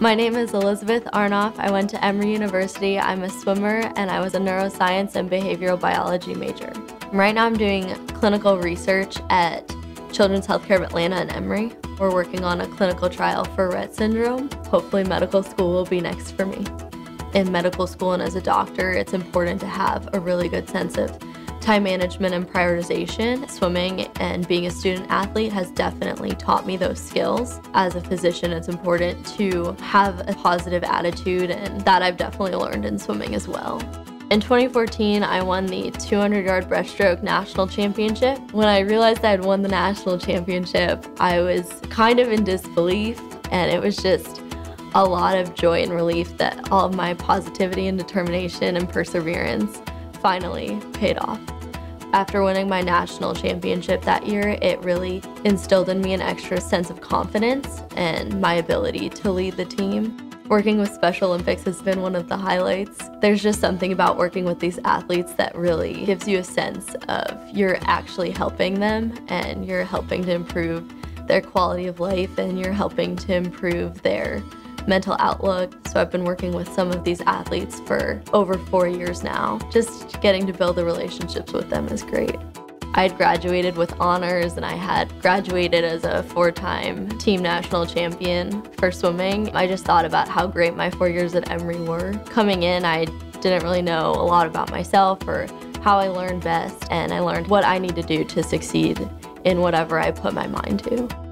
My name is Elizabeth Aronoff. I went to Emory University. I'm a swimmer and I was a neuroscience and behavioral biology major. Right now I'm doing clinical research at Children's Healthcare of Atlanta and Emory. We're working on a clinical trial for Rett syndrome. Hopefully medical school will be next for me. In medical school and as a doctor, it's important to have a really good sense of time management and prioritization. Swimming and being a student athlete has definitely taught me those skills. As a physician, it's important to have a positive attitude and that I've definitely learned in swimming as well. In 2014, I won the 200 yard breaststroke national championship. When I realized I had won the national championship, I was kind of in disbelief and it was just a lot of joy and relief that all of my positivity and determination and perseverance finally paid off. After winning my national championship that year, it really instilled in me an extra sense of confidence and my ability to lead the team. Working with Special Olympics has been one of the highlights. There's just something about working with these athletes that really gives you a sense of you're actually helping them and you're helping to improve their quality of life and you're helping to improve their mental outlook. So I've been working with some of these athletes for over four years now. Just getting to build the relationships with them is great. I had graduated with honors and I had graduated as a four-time team national champion for swimming. I just thought about how great my four years at Emory were. Coming in, I didn't really know a lot about myself or how I learned best and I learned what I need to do to succeed in whatever I put my mind to.